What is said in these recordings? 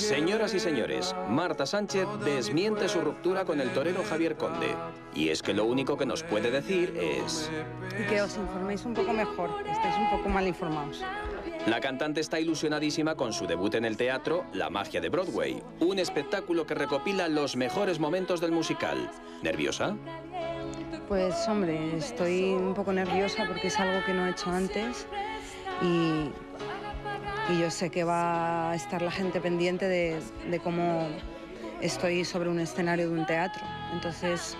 Señoras y señores, Marta Sánchez desmiente su ruptura con el torero Javier Conde. Y es que lo único que nos puede decir es... que os informéis un poco mejor, estáis un poco mal informados. La cantante está ilusionadísima con su debut en el teatro La magia de Broadway, un espectáculo que recopila los mejores momentos del musical. ¿Nerviosa? Pues hombre, estoy un poco nerviosa porque es algo que no he hecho antes y, y yo sé que va a estar la gente pendiente de, cómo estoy sobre un escenario de un teatro. Entonces,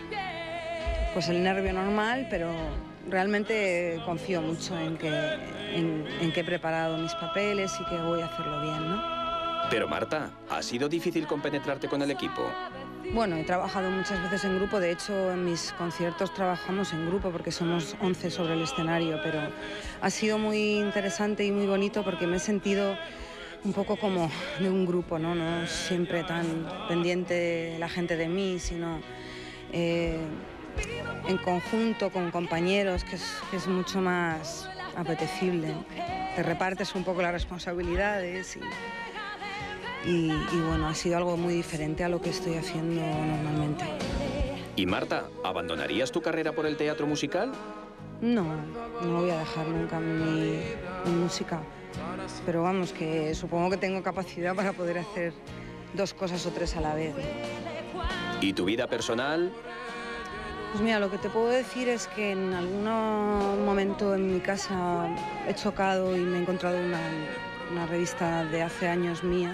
pues el nervio normal, pero realmente confío mucho en que, en, que he preparado mis papeles y que voy a hacerlo bien. Pero Marta, ¿ha sido difícil compenetrarte con el equipo? Bueno, he trabajado muchas veces en grupo, de hecho en mis conciertos trabajamos en grupo porque somos 11 sobre el escenario, pero ha sido muy interesante y muy bonito porque me he sentido un poco como de un grupo, no, no siempre tan pendiente la gente de mí, sino eh, en conjunto con compañeros, que es, que es mucho más apetecible. Te repartes un poco las responsabilidades y, y, y, bueno, ha sido algo muy diferente a lo que estoy haciendo normalmente. ¿Y Marta, abandonarías tu carrera por el teatro musical? No, no voy a dejar nunca mi, mi música. Pero vamos, que supongo que tengo capacidad para poder hacer dos cosas o tres a la vez. ¿Y tu vida personal? Pues mira, lo que te puedo decir es que en algún momento en mi casa he chocado y me he encontrado una, una revista de hace años mía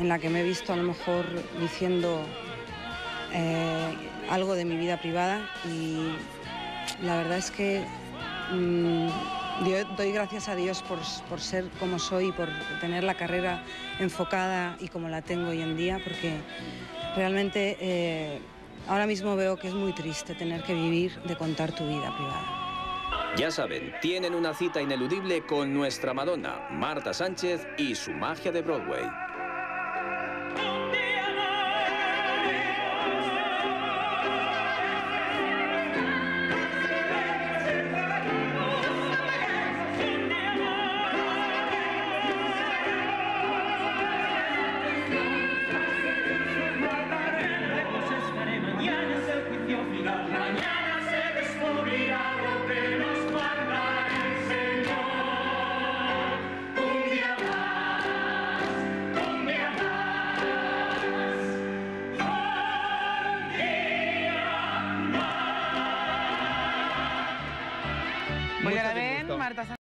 en la que me he visto a lo mejor diciendo eh, algo de mi vida privada y la verdad es que yo doy gracias a Dios por, por, ser como soy, por tener la carrera enfocada y como la tengo hoy en día, porque realmente eh, ahora mismo veo que es muy triste tener que vivir de contar tu vida privada. Ya saben, tienen una cita ineludible con nuestra Madonna, Marta Sánchez y su magia de Broadway. Muy bien, Marta